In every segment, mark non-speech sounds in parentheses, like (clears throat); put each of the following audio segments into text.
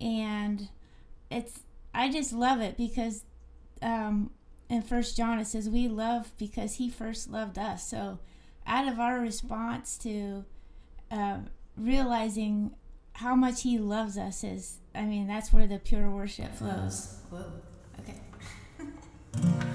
and it's I just love it because um, in First John it says we love because He first loved us. So out of our response to uh, realizing how much He loves us is, I mean, that's where the pure worship flows. Okay. (laughs)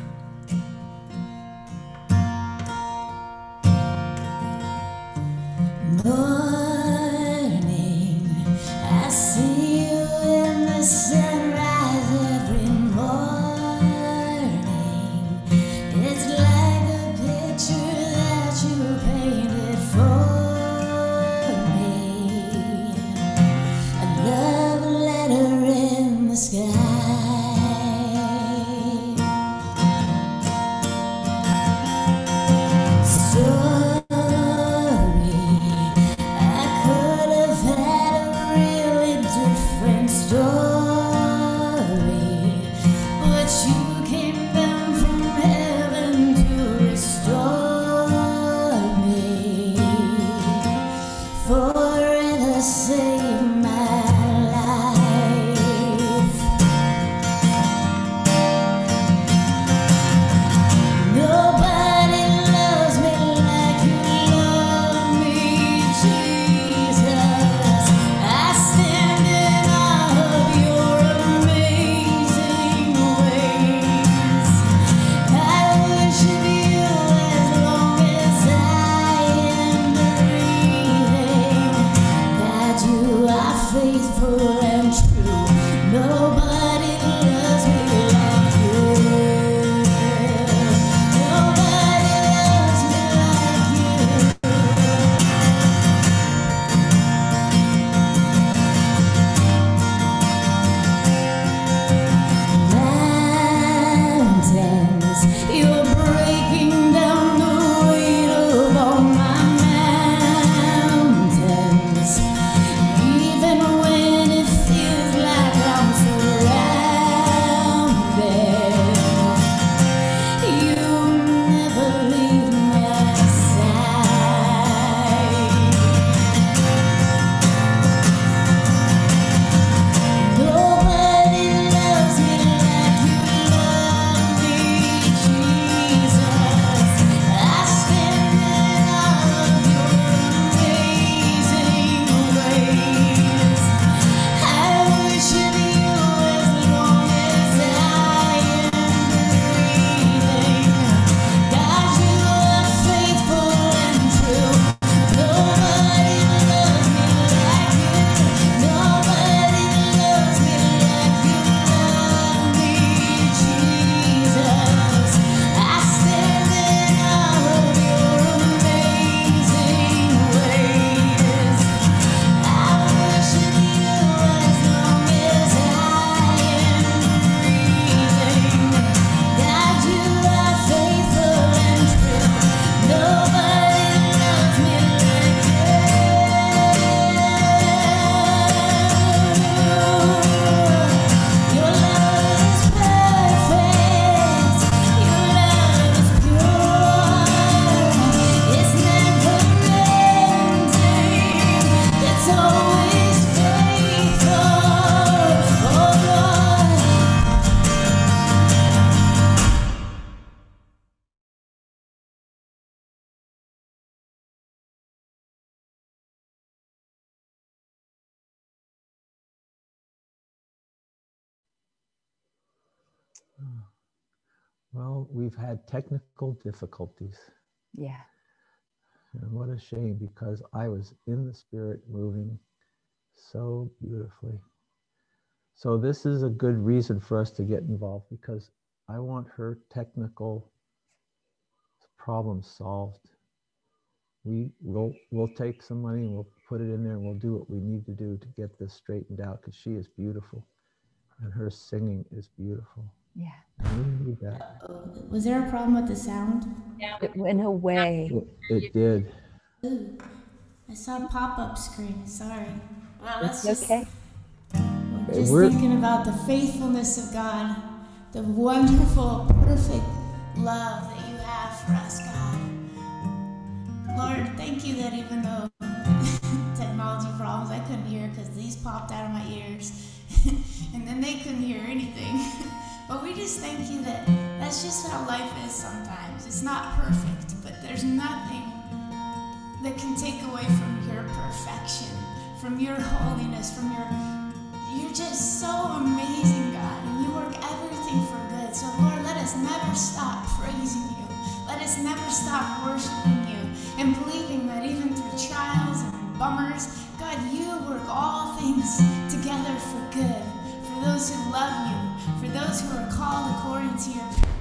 Well, we've had technical difficulties. Yeah. And what a shame because I was in the spirit moving so beautifully. So, this is a good reason for us to get involved because I want her technical problem solved. We will we'll take some money and we'll put it in there and we'll do what we need to do to get this straightened out because she is beautiful and her singing is beautiful. Yeah. And we need that. Was there a problem with the sound? It went away. It, it did. Ooh, I saw a pop-up screen. Sorry. Well, let's just okay. I'm just We're- thinking about the faithfulness of God, the wonderful, perfect love that you have for us, God. Lord, thank you that even though (laughs) technology problems, I couldn't hear because these popped out of my ears. (laughs) and then they couldn't hear anything. (laughs) but we just thank you that that's just how life is sometimes. It's not perfect, but there's nothing that can take away from your perfection, from your holiness, from your. You're just so amazing, God, and you work everything for good. So, Lord, let us never stop praising you. Let us never stop worshiping you and believing that even through trials and bummers, God, you work all things together for good, for those who love you, for those who are called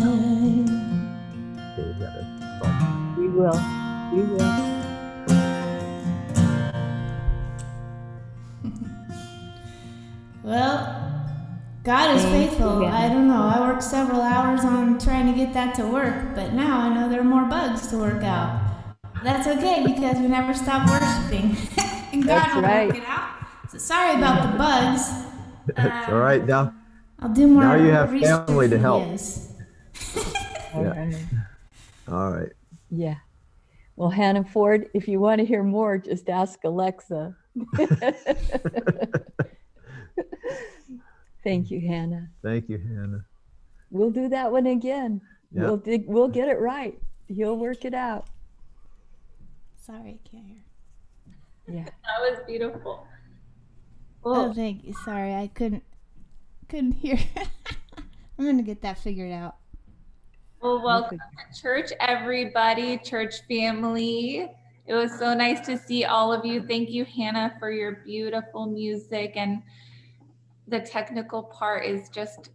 That to work, but now I know there are more bugs to work out. That's okay because we never stop worshiping. (laughs) and God That's will right. work it out. So sorry about the bugs. It's um, all right now. I'll do more Now you have family to help. videos. All Yeah. right. (laughs) All right. Yeah. Well, Hannah Ford, if you want to hear more, just ask Alexa. (laughs) Thank you, Hannah. Thank you, Hannah. We'll do that one again. Yeah. We'll dig, we'll get it right. He'll work it out. Sorry, I can't hear. Yeah. (laughs) That was beautiful. Oh, Oh, thank you. Sorry, I couldn't couldn't hear. (laughs) I'm gonna get that figured out. well, welcome to church, everybody, church family. It was so nice to see all of you. Thank you, Hannah, for your beautiful music. And the technical part is just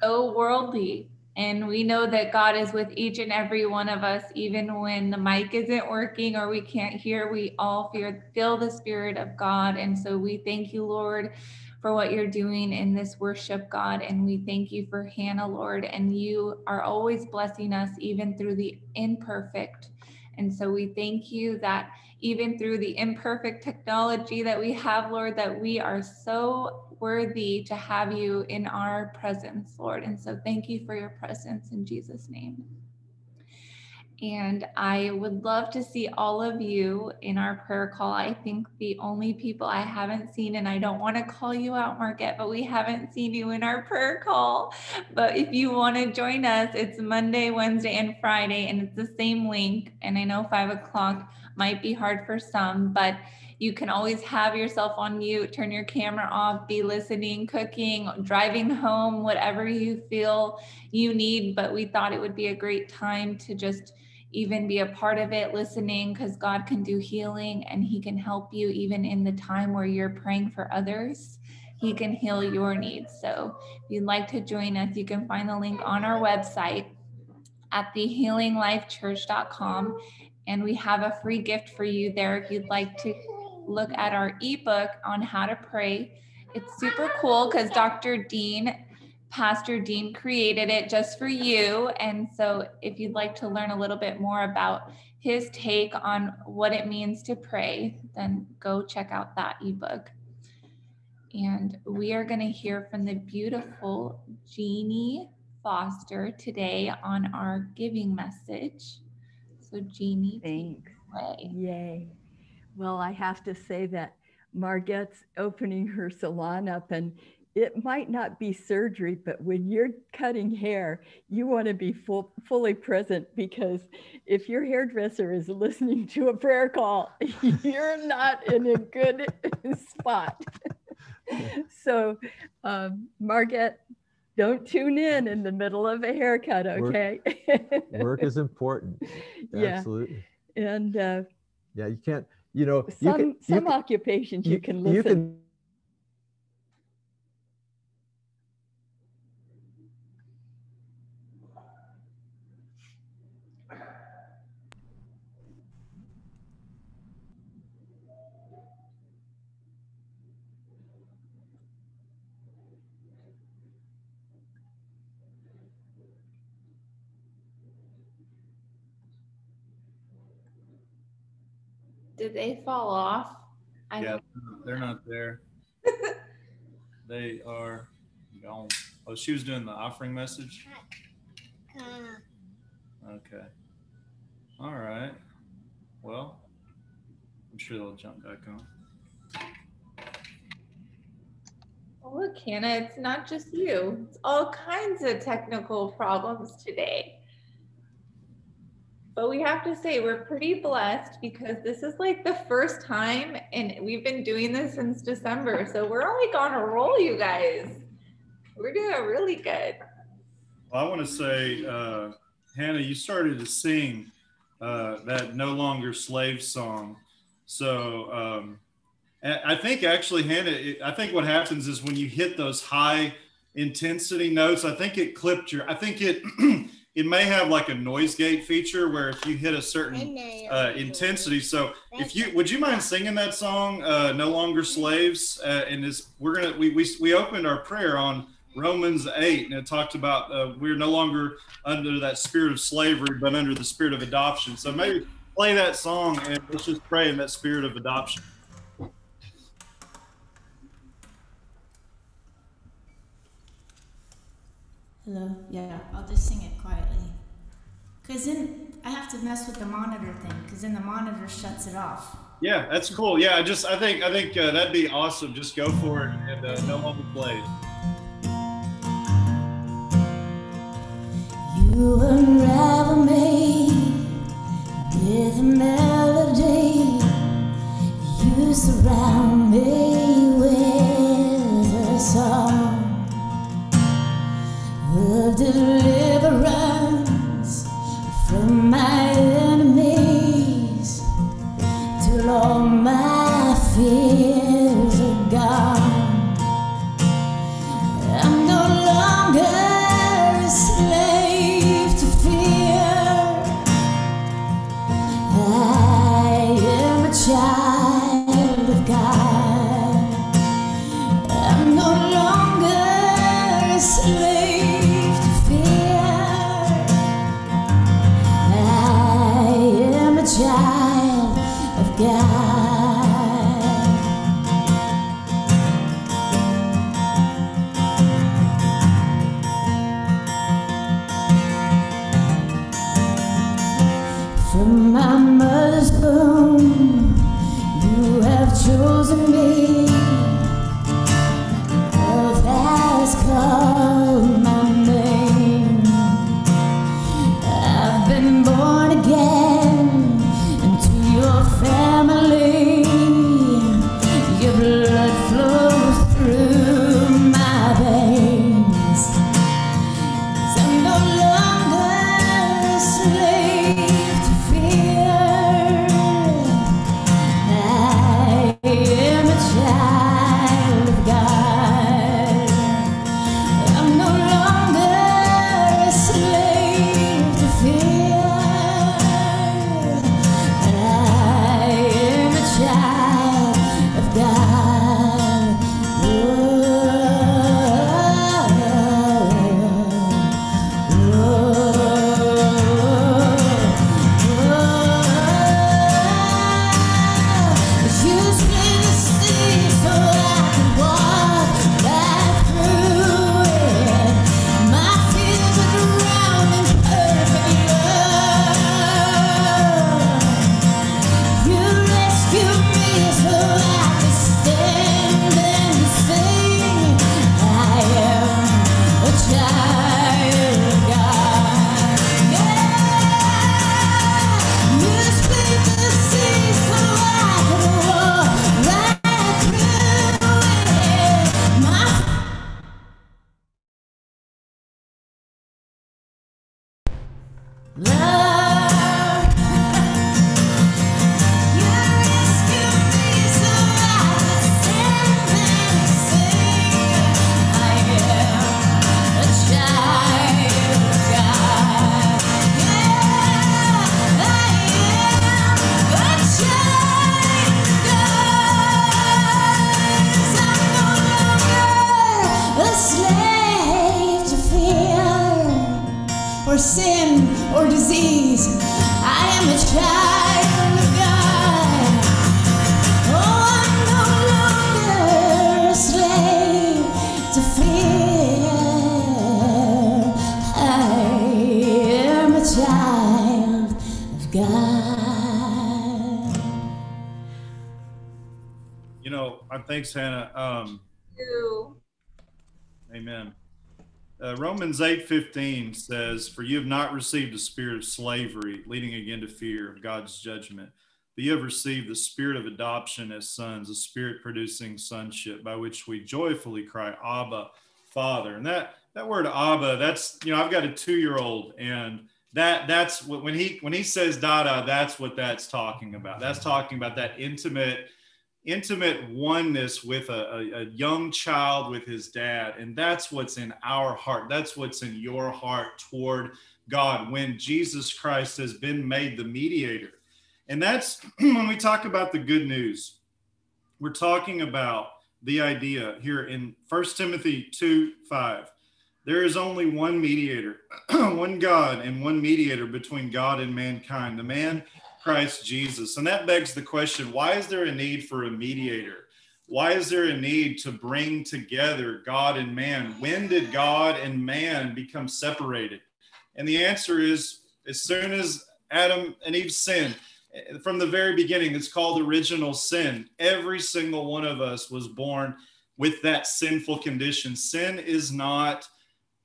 so worldly. And we know that God is with each and every one of us, even when the mic isn't working or we can't hear. We all feel the Spirit of God. And so we thank you, Lord, for what you're doing in this worship, God. And we thank you for Hannah, Lord. And you are always blessing us, even through the imperfect. And so we thank you that even through the imperfect technology that we have, Lord, that we are so worthy to have you in our presence, Lord. And so thank you for your presence in Jesus' name. And I would love to see all of you in our prayer call. I think the only people I haven't seen, and I don't want to call you out, Marquette, but we haven't seen you in our prayer call. But if you want to join us, it's Monday, Wednesday, and Friday, and it's the same link. And I know five o'clock might be hard for some, but you can always have yourself on mute, turn your camera off, be listening, cooking, driving home, whatever you feel you need. But we thought it would be a great time to just even be a part of it, listening, because God can do healing and He can help you even in the time where you're praying for others. He can heal your needs. So if you'd like to join us, you can find the link on our website at thehealinglifechurch.com. And we have a free gift for you there if you'd like to look at our ebook on how to pray. It's super cool because Dr. Dean, Pastor Dean, created it just for you. And so if you'd like to learn a little bit more about his take on what it means to pray, then go check out that ebook. And we are going to hear from the beautiful Jeannie Foster today on our giving message. So, Jeannie, Thanks. Yay. Well, I have to say that Margette's opening her salon up, and it might not be surgery, but when you're cutting hair, you want to be full, fully present because if your hairdresser is listening to a prayer call, (laughs) you're not in a good (laughs) spot. (laughs) so, um, Margette, don't tune in in the (laughs) middle of a haircut, okay? Work is (laughs) important. Yeah. Absolutely. and uh, Yeah, you can't, you know, you some you some can, occupations you, can you listen. can Did they fall off? I Yeah, they're not there. (laughs) they are gone. Oh, she was doing the offering message. Okay. All right. Well, I'm sure they'll jump back on. Look, Hannah, it's not just you. It's all kinds of technical problems today. But we have to say we're pretty blessed because this is like the first time and we've been doing this since December. (laughs) So we're like on a roll, you guys. We're doing really good. Well, I want to say, uh, Hannah, you started to sing uh, that "No Longer Slave" song. So um, I think actually, Hannah, it- I think what happens is when you hit those high intensity notes, I think it clipped your. I think it (clears throat) it may have like a noise gate feature where if you hit a certain uh, intensity. So if you would you mind singing that song, uh, "No Longer Slaves"? Uh, and this we're gonna we, we we opened our prayer on Romans eight, and it talked about uh, we're no longer under that spirit of slavery, but under the spirit of adoption. So maybe play that song and let's just pray in that spirit of adoption. Hello. Yeah, I'll just sing it quietly. Cause then I have to mess with the monitor thing. Cause then the monitor shuts it off. Yeah, that's cool. Yeah, I just I think I think uh, that'd be awesome. Just go for it and uh, no longer played. You unravel me with a melody. You surround me thanks, Hannah. Um, Ooh. Amen. Uh, Romans 8:15 says, "For you have not received a spirit of slavery, leading again to fear of God's judgment, but you have received the spirit of adoption as sons, a spirit producing sonship, by which we joyfully cry, Abba, Father." And that that word Abba, that's you know, I've got a two-year-old, and that that's what when he when he says Dada, that's what that's talking about. That's talking about that intimate intimate oneness with a, a, a young child with his dad. And that's what's in our heart. That's what's in your heart toward God when Jesus Christ has been made the mediator. And that's (clears throat) when we talk about the good news, we're talking about the idea here in 1 Timothy 2 5. There is only one mediator, (clears throat) one God, and one mediator between God and mankind, the man Christ Jesus. And that begs the question why is there a need for a mediator? Why is there a need to bring together God and man? When did God and man become separated? And the answer is as soon as Adam and Eve sinned, from the very beginning, it's called original sin. Every single one of us was born with that sinful condition. Sin is not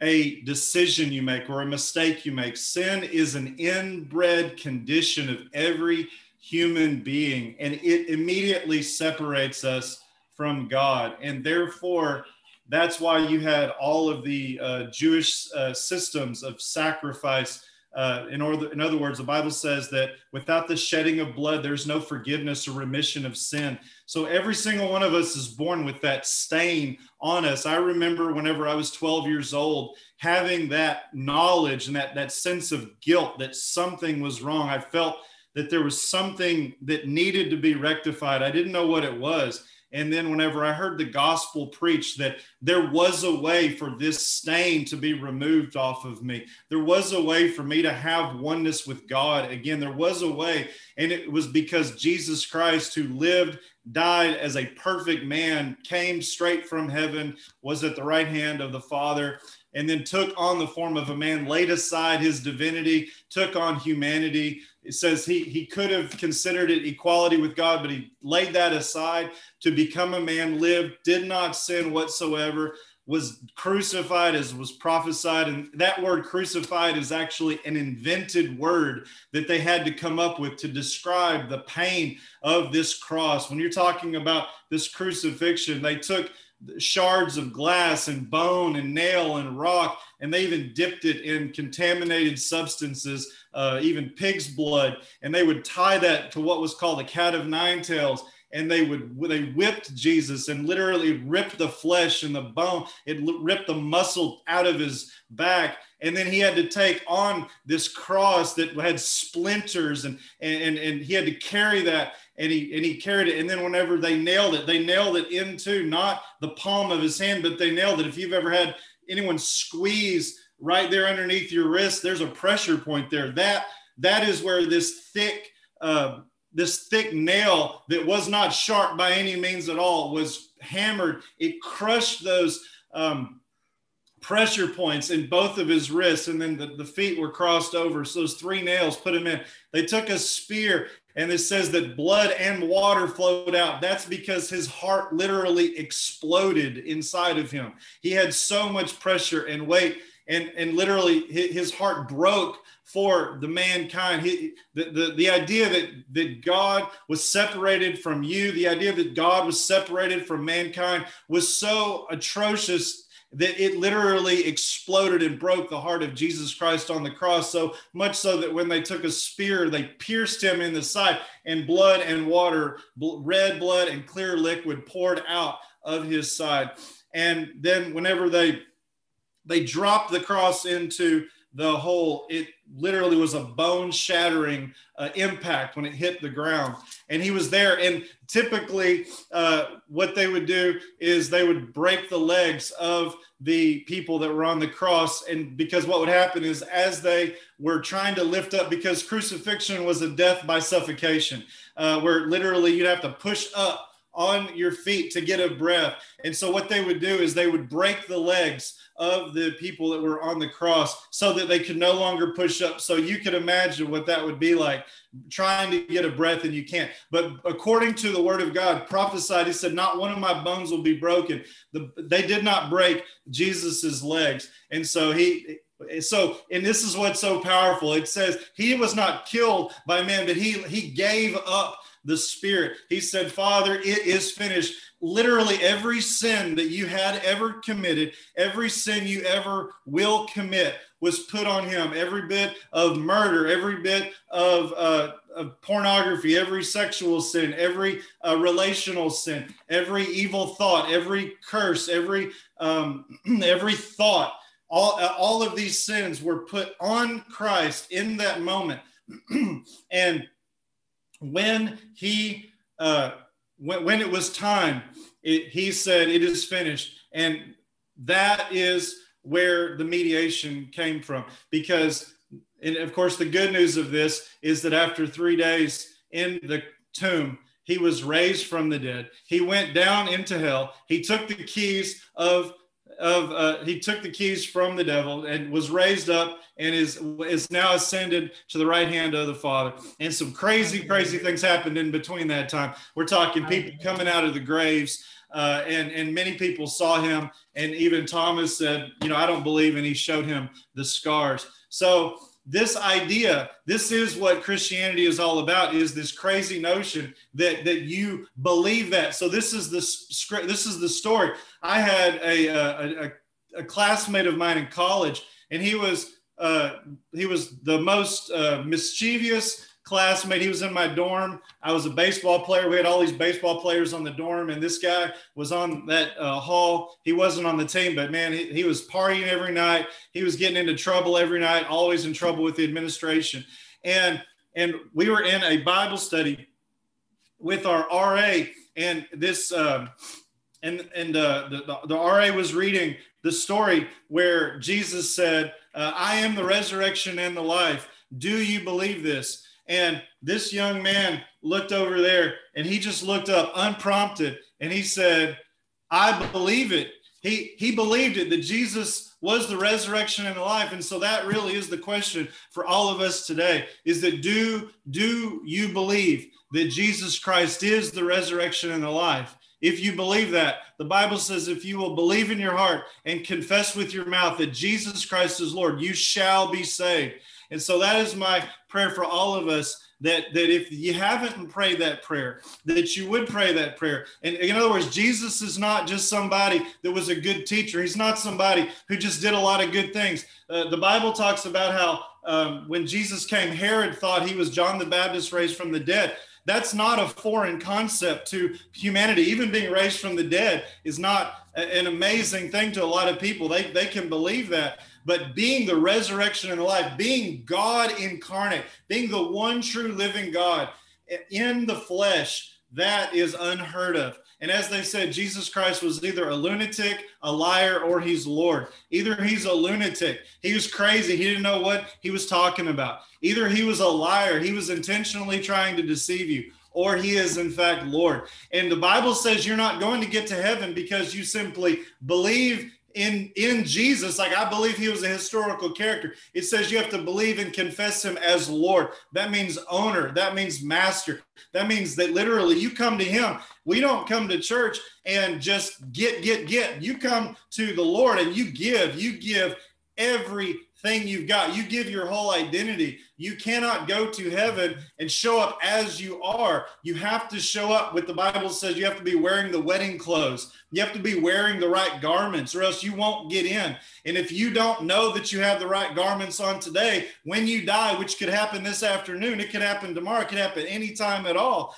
a decision you make or a mistake you make. Sin is an inbred condition of every human being, and it immediately separates us from God. And therefore, that's why you had all of the uh, Jewish uh, systems of sacrifice. Uh, in, order, in other words, the Bible says that without the shedding of blood, there's no forgiveness or remission of sin. So every single one of us is born with that stain on us. I remember whenever I was 12 years old, having that knowledge and that, that sense of guilt that something was wrong. I felt that there was something that needed to be rectified. I didn't know what it was. And then, whenever I heard the gospel preached that there was a way for this stain to be removed off of me, there was a way for me to have oneness with God again. There was a way, and it was because Jesus Christ, who lived, died as a perfect man, came straight from heaven, was at the right hand of the Father, and then took on the form of a man, laid aside his divinity, took on humanity. It says he, he could have considered it equality with God, but he laid that aside to become a man, lived, did not sin whatsoever, was crucified as was prophesied. And that word crucified is actually an invented word that they had to come up with to describe the pain of this cross. When you're talking about this crucifixion, they took shards of glass and bone and nail and rock, and they even dipped it in contaminated substances, uh, even pig's blood, and they would tie that to what was called a cat of nine tails. And they would they whipped Jesus and literally ripped the flesh and the bone. It ripped the muscle out of his back, and then he had to take on this cross that had splinters, and and and he had to carry that. And he and he carried it. And then whenever they nailed it they nailed it into not the palm of his hand but they nailed it. If you've ever had anyone squeeze right there underneath your wrist there's a pressure point there. That that is where this thick uh, this thick nail that was not sharp by any means at all was hammered it crushed those um, pressure points in both of his wrists and then the, the feet were crossed over so those three nails put him in they took a spear and it says that blood and water flowed out. That's because his heart literally exploded inside of him. He had so much pressure and weight, and, and literally his heart broke for the mankind. He, the, the, the idea that, that God was separated from you, the idea that God was separated from mankind was so atrocious that it literally exploded and broke the heart of Jesus Christ on the cross. So much so that when they took a spear, they pierced him in the side, and blood and water, red blood and clear liquid poured out of his side. And then whenever they they dropped the cross into the hole it literally was a bone shattering uh, impact when it hit the ground. And he was there. And typically, uh, what they would do is they would break the legs of the people that were on the cross. And because what would happen is, as they were trying to lift up, because crucifixion was a death by suffocation, uh, where literally you'd have to push up on your feet to get a breath. And so, what they would do is they would break the legs of the people that were on the cross so that they could no longer push up. So you could imagine what that would be like trying to get a breath and you can't. But according to the word of God, prophesied, he said, Not one of my bones will be broken. The, they did not break Jesus's legs. And so he, so and this is what's so powerful it says he was not killed by man but he he gave up the spirit he said father it is finished literally every sin that you had ever committed, every sin you ever will commit was put on him. Every bit of murder, every bit of, uh, of pornography, every sexual sin, every uh, relational sin, every evil thought, every curse, every um, (clears throat) every thought. All, all of these sins were put on Christ in that moment. (clears throat) and when he uh, when, when it was time, it, he said, It is finished. And that is where the mediation came from. Because, and of course, the good news of this is that after three days in the tomb, he was raised from the dead. He went down into hell. He took the keys of of uh, he took the keys from the devil and was raised up and is is now ascended to the right hand of the father. And some crazy crazy things happened in between that time. We're talking people coming out of the graves uh, and and many people saw him. And even thomas said you know i don't believe and he showed him the scars. So this idea this is what christianity is all about is this crazy notion that that you believe that. So this is the script this is the story. I had a a, a, a classmate of mine in college and he was uh, he was the most uh, mischievous classmate. He was in my dorm. I was a baseball player. We had all these baseball players on the dorm, and this guy was on that uh, hall. He wasn't on the team, but man, he, he was partying every night. He was getting into trouble every night, always in trouble with the administration. And and we were in a Bible study with our RA, and this um, and and uh, the, the the RA was reading the story where Jesus said, uh, "I am the resurrection and the life." Do you believe this? And this young man looked over there and he just looked up unprompted and he said, I believe it. He he believed it that Jesus was the resurrection and the life. And so that really is the question for all of us today is that do do you believe that Jesus Christ is the resurrection and the life? If you believe that, the Bible says if you will believe in your heart and confess with your mouth that Jesus Christ is Lord, you shall be saved. And so that is my prayer for all of us that that if you haven't prayed that prayer, that you would pray that prayer. And in other words, Jesus is not just somebody that was a good teacher. He's not somebody who just did a lot of good things. Uh, the Bible talks about how um, when Jesus came, Herod thought he was John the Baptist raised from the dead. That's not a foreign concept to humanity. Even being raised from the dead is not a- an amazing thing to a lot of people. They, they can believe that but being the resurrection and the life, being God incarnate, being the one true living God in the flesh, that is unheard of. And as they said, Jesus Christ was either a lunatic, a liar, or he's Lord. Either he's a lunatic, he was crazy, he didn't know what he was talking about. Either he was a liar, he was intentionally trying to deceive you, or he is in fact Lord. And the Bible says you're not going to get to heaven because you simply believe in in Jesus, like I believe he was a historical character. It says you have to believe and confess him as Lord. That means owner. That means master. That means that literally you come to him. We don't come to church and just get get get. You come to the Lord and you give. You give everything you've got. You give your whole identity. You cannot go to heaven and show up as you are. You have to show up with the Bible says you have to be wearing the wedding clothes. You have to be wearing the right garments or else you won't get in. And if you don't know that you have the right garments on today, when you die, which could happen this afternoon, it could happen tomorrow, it could happen anytime at all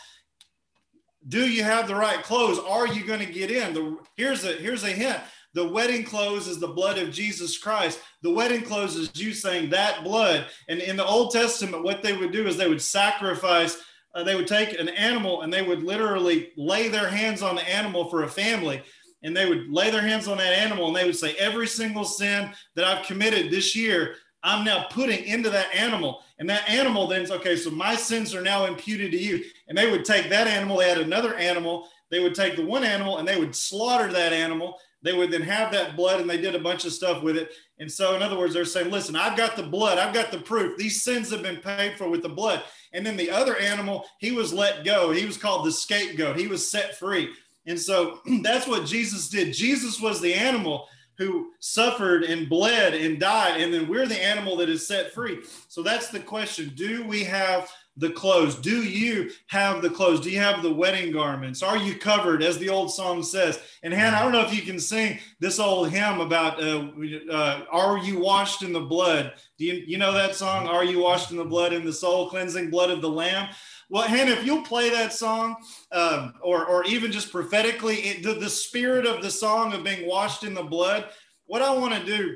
do you have the right clothes are you going to get in the here's a here's a hint the wedding clothes is the blood of jesus christ the wedding clothes is you saying that blood and in the old testament what they would do is they would sacrifice uh, they would take an animal and they would literally lay their hands on the animal for a family and they would lay their hands on that animal and they would say every single sin that i've committed this year I'm now putting into that animal. And that animal then's okay, so my sins are now imputed to you. And they would take that animal, they had another animal, they would take the one animal and they would slaughter that animal. They would then have that blood and they did a bunch of stuff with it. And so, in other words, they're saying, listen, I've got the blood, I've got the proof. These sins have been paid for with the blood. And then the other animal, he was let go. He was called the scapegoat, he was set free. And so (clears throat) that's what Jesus did. Jesus was the animal who suffered and bled and died, and then we're the animal that is set free. So that's the question Do we have the clothes? Do you have the clothes? Do you have the wedding garments? Are you covered, as the old song says? And Hannah, I don't know if you can sing this old hymn about uh, uh, Are you washed in the blood? Do you, you know that song? Are you washed in the blood, in the soul cleansing blood of the Lamb? Well, Hannah, if you'll play that song, um, or or even just prophetically, it, the, the spirit of the song of being washed in the blood. What I want to do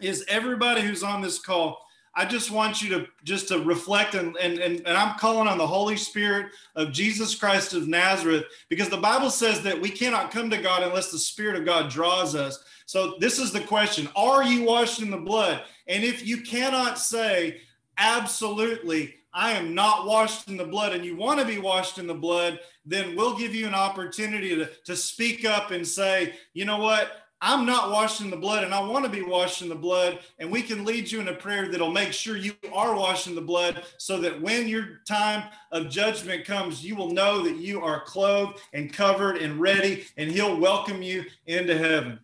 is everybody who's on this call, I just want you to just to reflect and, and, and, and I'm calling on the Holy Spirit of Jesus Christ of Nazareth because the Bible says that we cannot come to God unless the Spirit of God draws us. So this is the question: Are you washed in the blood? And if you cannot say absolutely, I am not washed in the blood, and you want to be washed in the blood, then we'll give you an opportunity to, to speak up and say, you know what? I'm not washed in the blood and I want to be washed in the blood. And we can lead you in a prayer that'll make sure you are washed in the blood so that when your time of judgment comes, you will know that you are clothed and covered and ready, and He'll welcome you into heaven.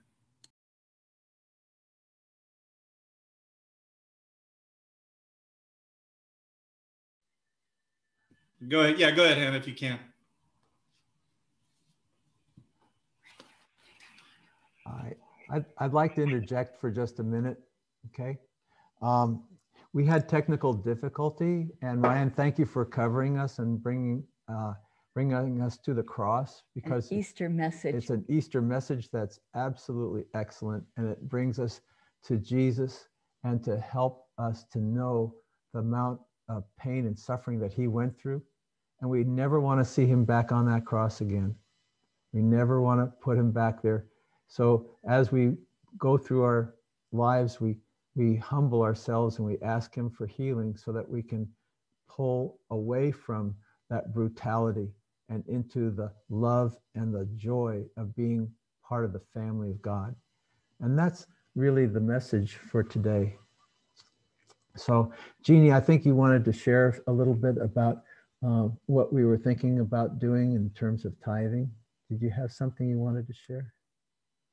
Go ahead. Yeah, go ahead, Hannah, if you can. I, I'd, I'd like to interject for just a minute, okay? Um, we had technical difficulty, and Ryan, thank you for covering us and bringing, uh, bringing us to the cross because it's- Easter message. it's an Easter message that's absolutely excellent, and it brings us to Jesus and to help us to know the amount of pain and suffering that he went through. And we never want to see him back on that cross again. We never want to put him back there. So as we go through our lives, we we humble ourselves and we ask him for healing so that we can pull away from that brutality and into the love and the joy of being part of the family of God. And that's really the message for today. So, Jeannie, I think you wanted to share a little bit about uh, what we were thinking about doing in terms of tithing. Did you have something you wanted to share?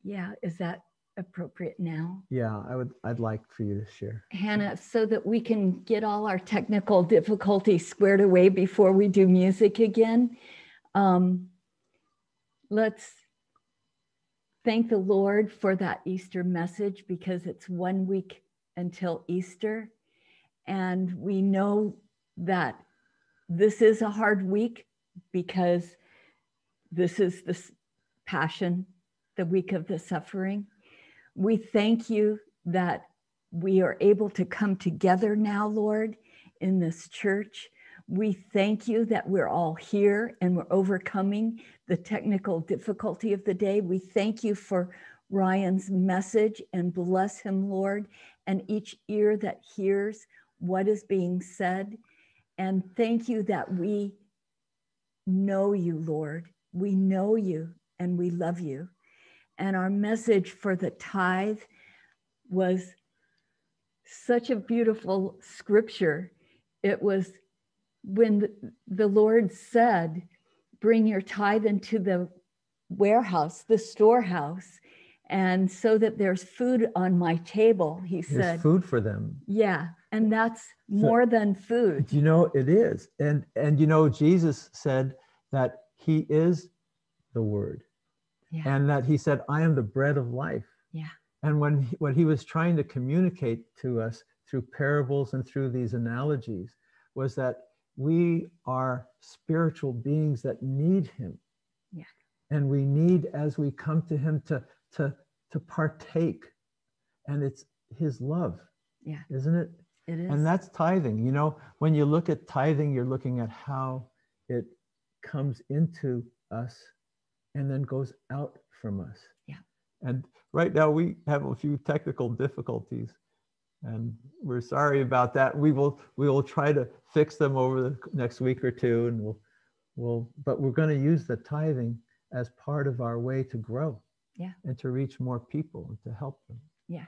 Yeah, is that appropriate now? Yeah, I would. I'd like for you to share. Hannah, so that we can get all our technical difficulties squared away before we do music again. Um, let's thank the Lord for that Easter message because it's one week until Easter. And we know that this is a hard week because this is the passion, the week of the suffering. We thank you that we are able to come together now, Lord, in this church. We thank you that we're all here and we're overcoming the technical difficulty of the day. We thank you for Ryan's message and bless him, Lord, and each ear that hears what is being said. And thank you that we know you, Lord. We know you and we love you. And our message for the tithe was such a beautiful scripture. It was when the, Lord said, Bring your tithe into the warehouse, the storehouse, and so that there's food on my table, he There's said. food for them. Yeah, and that's more than food. You know, it is. And and you know, Jesus said that he is the word. Yeah. And that he said, I am the bread of life. Yeah. And when he, what he was trying to communicate to us through parables and through these analogies was that we are spiritual beings that need him. Yeah. And we need as we come to him to to to partake. And it's his love. Yeah. Isn't it? It is. And that's tithing. You know, when you look at tithing, you're looking at how it comes into us and then goes out from us. Yeah. And right now we have a few technical difficulties and we're sorry about that. We will we will try to fix them over the next week or two and we'll we'll but we're going to use the tithing as part of our way to grow. Yeah. And to reach more people and to help them. Yeah.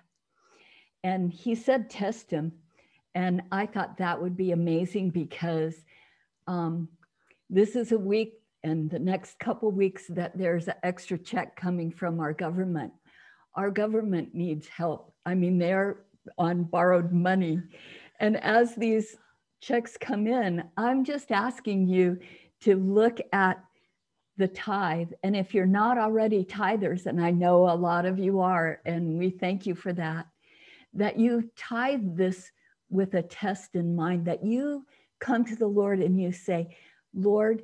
And he said test him and i thought that would be amazing because um, this is a week and the next couple weeks that there's an extra check coming from our government. Our government needs help. I mean they're on borrowed money. And as these checks come in i'm just asking you to look at the tithe. And if you're not already tithers and i know a lot of you are and we thank you for that that you tithe this with a test in mind, that you come to the Lord and you say, Lord,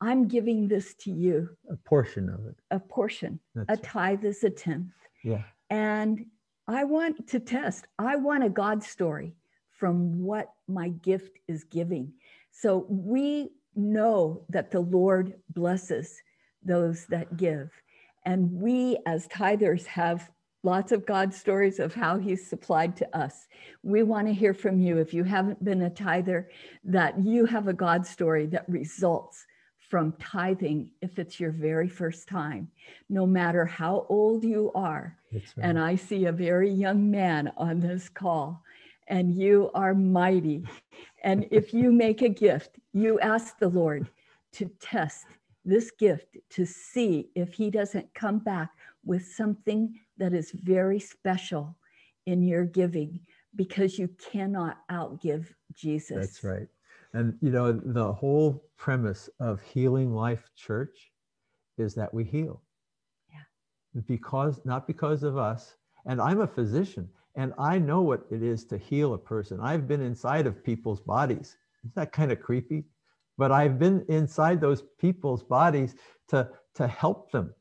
I'm giving this to you, A portion of it. a portion. That's A tithe is a tenth. yeah. And I want to test, I want a God story from what my gift is giving. So we know that the Lord blesses those that give. And we as tithers have lots of God stories of how he's supplied to us. We want to hear from you. If you haven't been a tither, that you have a God story that results from tithing if it's your very first time, no matter how old you are. Right. And I see a very young man on this call, and you are mighty. And if you make a gift, you ask the Lord to test this gift to see if he doesn't come back with something that is very special in your giving because you cannot outgive Jesus. That's right. And you know, the whole premise of Healing Life Church is that we heal. Yeah. Because not because of us. And I'm a physician and I know what it is to heal a person. I've been inside of people's bodies. Isn't that kind of creepy? But I've been inside those people's bodies to to help them,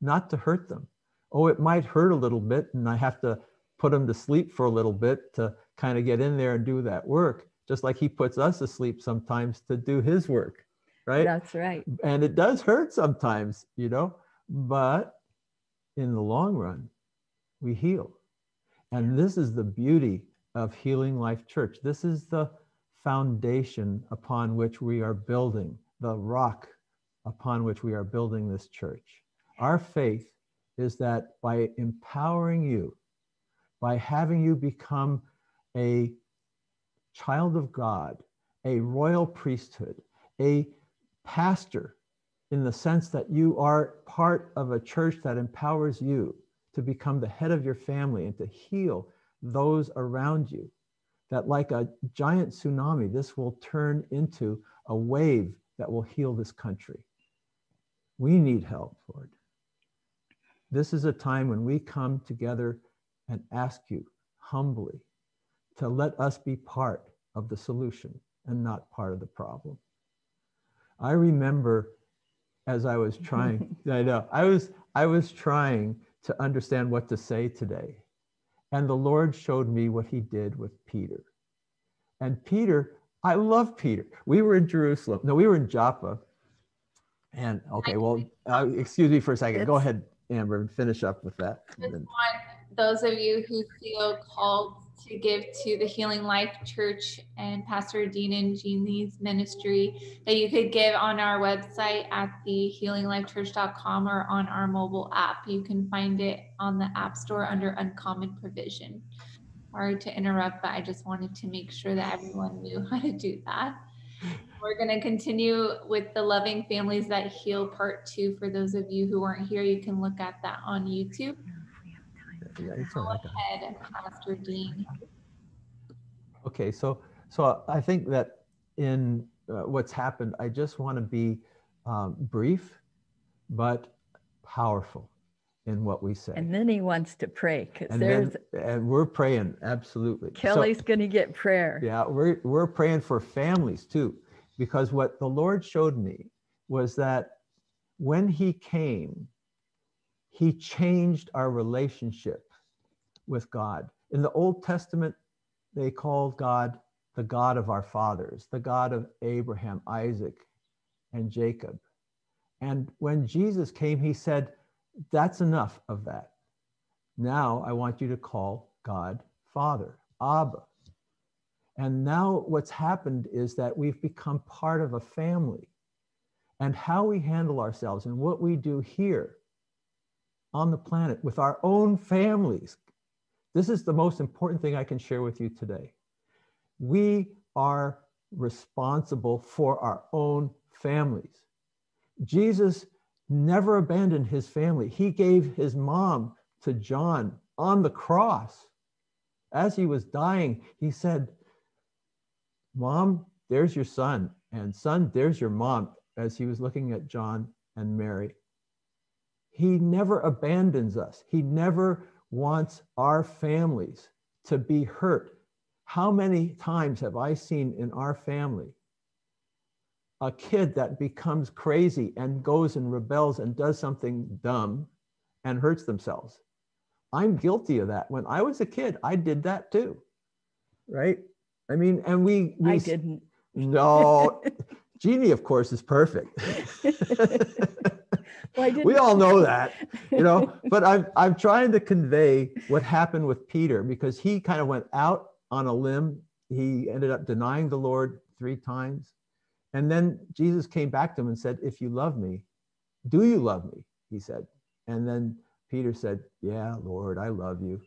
not to hurt them. Oh, it might hurt a little bit and I have to put them to sleep for a little bit to kind of get in there and do that work just like he puts us asleep sometimes to do his work right? That's right. and it does hurt sometimes you know but in the long run we heal. And this is the beauty of healing life church. This is the foundation upon which we are building the rock upon which we are building this church. Our faith is that by empowering you, by having you become a child of God, a royal priesthood, a pastor, in the sense that you are part of a church that empowers you to become the head of your family and to heal those around you. That, like a giant tsunami, this will turn into a wave that will heal this country. We need help, Lord. This is a time when we come together and ask you humbly to let us be part of the solution and not part of the problem. I remember as I was trying, (laughs) I know, I was I was trying to understand what to say today. And the Lord showed me what he did with Peter. And Peter, I love Peter. We were in Jerusalem. No, we were in Joppa. And okay, well, uh, excuse me for a second. Go ahead, Amber, and finish up with that. Just want those of you who feel called to give to the Healing Life Church and Pastor Dean and Jean Lee's ministry, that you could give on our website at the healinglifechurch.com or on our mobile app. You can find it on the App Store under Uncommon Provision. Sorry to interrupt, but I just wanted to make sure that everyone knew (laughs) how to do that. We're going to continue with the Loving Families That Heal Part Two. For those of you who weren't here, you can look at that on YouTube. Yeah, it's all right. ahead, Pastor Dean. Okay, so so I think that in uh, what's happened, I just want to be um, brief, but powerful in what we say. And then he wants to pray because there's then, and we're praying absolutely. So- Kelly's going to get prayer. yeah, we're we're praying for families too, because what the Lord showed me was that when He came, He changed our relationship with God. In the Old Testament, they called God the God of our fathers, the God of Abraham, Isaac, and Jacob. And when Jesus came, He said, "That's enough of that. Now I want you to call God Father, Abba." And now what's happened is that we've become part of a family. And how we handle ourselves and what we do here on the planet with our own families. This is the most important thing I can share with you today. We are responsible for our own families. Jesus never abandoned his family. He gave his mom to John on the cross. As he was dying, he said, Mom, there's your son. And son, there's your mom, as he was looking at John and Mary. He never abandons us. He never wants our families to be hurt. How many times have I seen in our family a kid that becomes crazy and goes and rebels and does something dumb and hurts themselves? I'm guilty of that. When I was a kid, I did that too. Right? I mean, and we, we I didn't. no, Jeannie, of course, is perfect. (laughs) Well, we all know that, you know, (laughs) but I'm, I'm trying to convey what happened with Peter because he kind of went out on a limb. He ended up denying the Lord three times. And then Jesus came back to him and said, If you love me, do you love me? He said. And then Peter said, Yeah, Lord, I love you.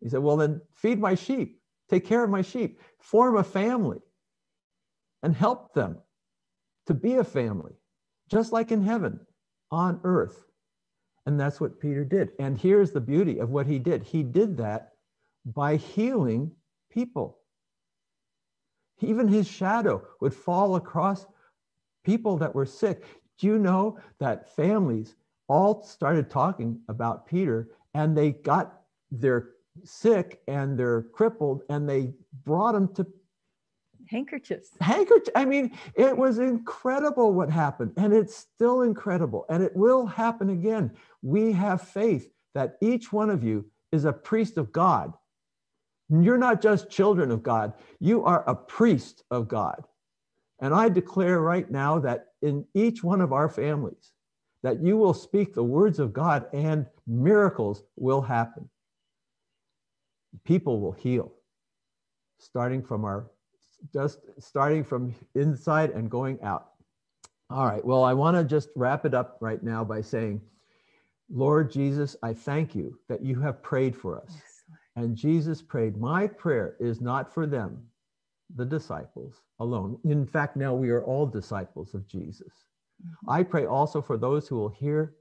He said, Well, then feed my sheep, take care of my sheep, form a family, and help them to be a family, just like in heaven, on earth. And that's what Peter did. And here's the beauty of what he did he did that by healing people. Even his shadow would fall across people that were sick. Do you know that families all started talking about Peter and they got their sick and they're crippled and they brought them to handkerchiefs. handkerchief. I mean, it was incredible what happened, and it's still incredible, and it will happen again. We have faith that each one of you is a priest of God. You're not just children of God, you are a priest of God. And I declare right now that in each one of our families, that you will speak the words of God and miracles will happen. People will heal, starting from our just starting from inside and going out. All right. Well, I want to just wrap it up right now by saying Lord Jesus, I thank you that you have prayed for us. Yes, And Jesus prayed, My prayer is not for them, the disciples alone. In fact, now we are all disciples of Jesus. Mhm. I pray also for those who will hear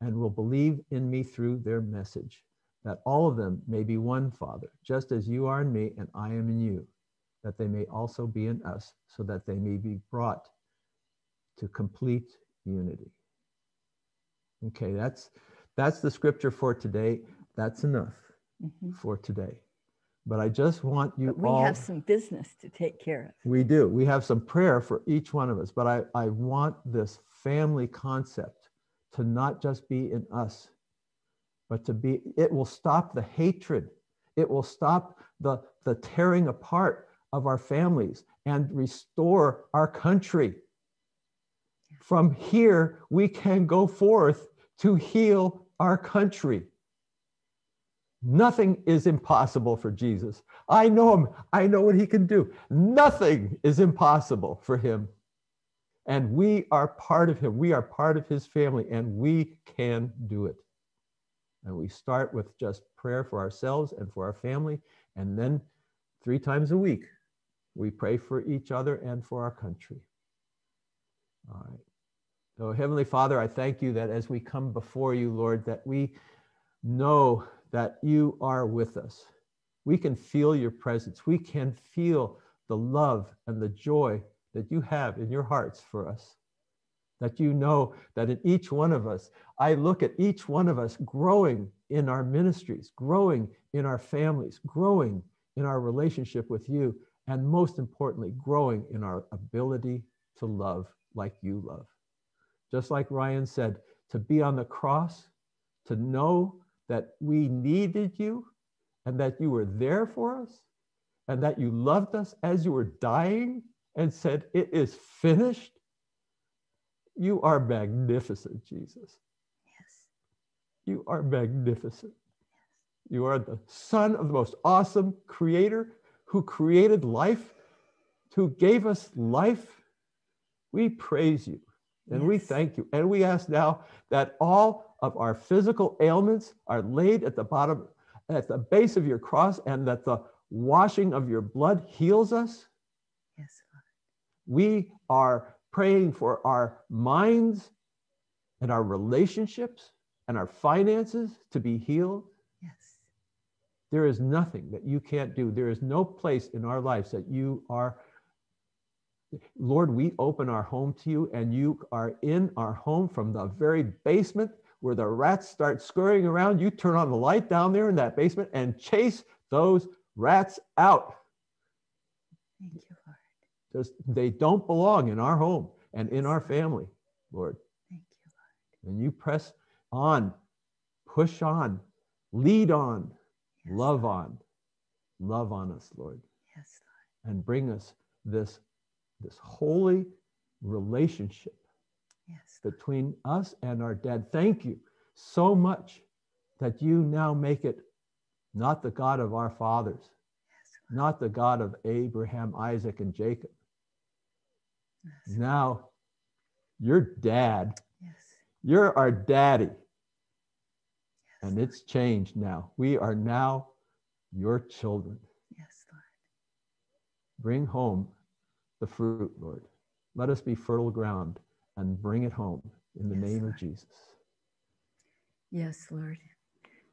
and will believe in me through their message, that all of them may be one, Father, just as you are in me and I am in you, that they may also be in us, so that they may be brought to complete unity. Okay, that's that's the scripture for today. That's enough Mhm. for today. But I just want you But we all have some business to take care of. we do. We have some prayer for each one of us, but I, I want this family concept to not just be in us, but to be, it will stop the hatred. It will stop the, the tearing apart of our families and restore our country. From here, we can go forth to heal our country. Nothing is impossible for Jesus. I know him. I know what he can do. Nothing is impossible for him. And we are part of him. We are part of his family, and we can do it. And we start with just prayer for ourselves and for our family. And then three times a week, we pray for each other and for our country. All right. So, Heavenly Father, I thank you that as we come before you, Lord, that we know that you are with us. We can feel your presence. We can feel the love and the joy that you have in your hearts for us. That you know that in each one of us, I look at each one of us growing in our ministries, growing in our families, growing in our relationship with you, and most importantly, growing in our ability to love like you love. Just like Ryan said, to be on the cross, to know that we needed you and that you were there for us and that you loved us as you were dying and said, It is finished. You are magnificent, Jesus. Yes. You are magnificent. Yes. You are the son of the most awesome creator who created life, who gave us life. We praise you and we thank you. And we ask now that all of our physical ailments are laid at the bottom, at the base of your cross, and that the washing of your blood heals us. Yes, Lord. We are praying for our minds and our relationships and our finances to be healed. Yes. There is nothing that you can't do. There is no place in our lives that you are. Lord, we open our home to you, and you are in our home from the very basement where the rats start scurrying around. You turn on the light down there in that basement and chase those rats out. Thank you, Lord. Just, they don't belong in our home and in our family, Lord. Thank you, Lord. And you press on, push on, lead on, love on, love on us, Lord. Yes, and bring us this this holy relationship Yes. Lord. between us and our dad thank you so much that you now make it not the god of our fathers Yes. Not the god of abraham isaac and jacob Yes. now your dad Yes. you're our daddy and it's changed now we are now your children Yes, Lord. bring home the fruit lord let us be fertile ground and bring it home in the Yes, name Lord. of jesus Yes, Lord.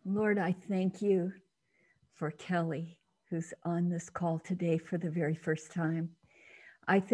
Lord, I thank you for Kelly, who's on this call today for the very first time. I thank